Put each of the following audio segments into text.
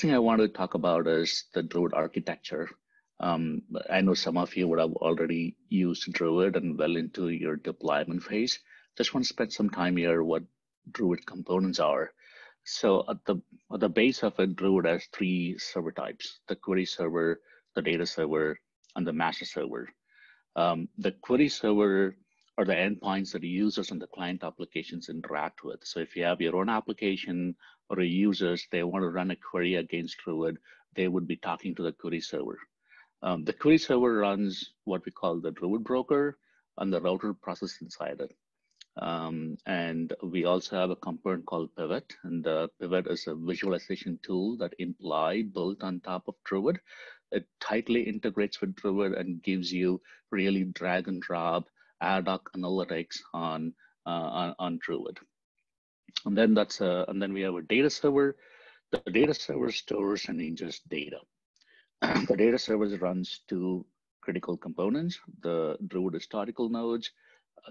thing I want to talk about is the Druid architecture. Um, I know some of you would have already used Druid and well into your deployment phase. Just want to spend some time here what Druid components are. So at the at the base of it, Druid has three server types: the query server, the data server, and the master server. Um, the query server are the endpoints that the users and the client applications interact with. So if you have your own application or users, they want to run a query against Druid, they would be talking to the query server. Um, the query server runs what we call the Druid broker and the router process inside it. Um, and we also have a component called Pivot, and uh, Pivot is a visualization tool that Imply built on top of Druid. It tightly integrates with Druid and gives you really drag and drop ad hoc analytics on, uh, on, Druid. And then that's a, and then we have a data server. The data server stores and ingests data. the data server runs two critical components, the Druid historical nodes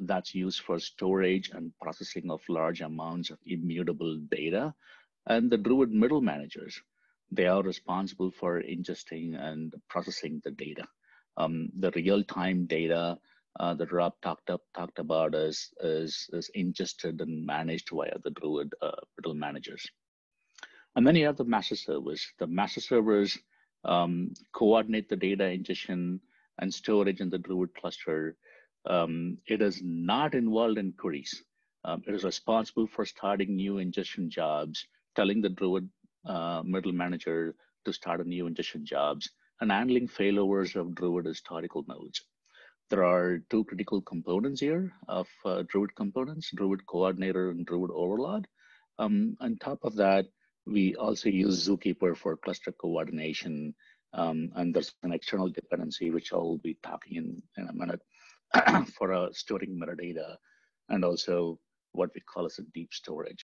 that's used for storage and processing of large amounts of immutable data, and the Druid middle managers. They are responsible for ingesting and processing the data. Um, the real-time data uh, that Rob talked up talked about is, is, is ingested and managed via the Druid uh, middle managers. And then you have the master servers. The master servers um, coordinate the data ingestion and storage in the Druid cluster. Um, it is not involved in queries. Um, it is responsible for starting new ingestion jobs, telling the Druid uh, middle manager to start a new ingestion jobs, and handling failovers of Druid historical nodes. There are two critical components here of uh, Druid components, Druid coordinator and Druid overlord. Um, on top of that, we also use Zookeeper for cluster coordination. Um, and there's an external dependency, which I'll be talking in, in a minute, for uh, storing metadata and also what we call as a deep storage.